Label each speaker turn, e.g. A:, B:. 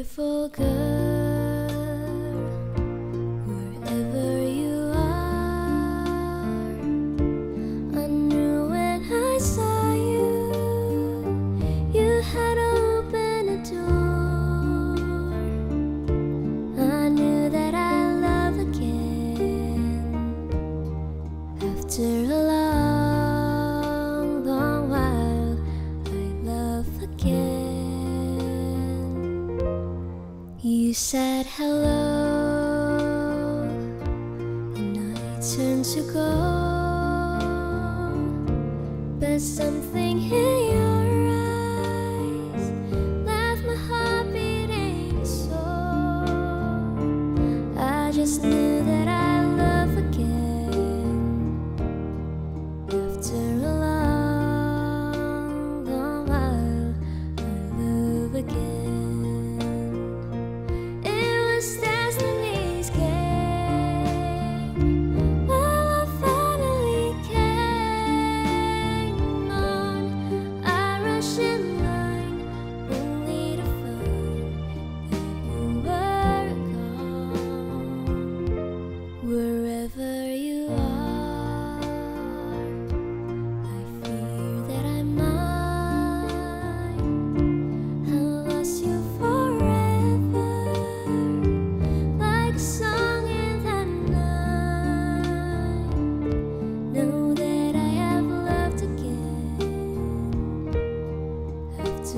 A: beautiful girl. You said hello, and I turned to go, but something in your eyes left my heart beating so. I just.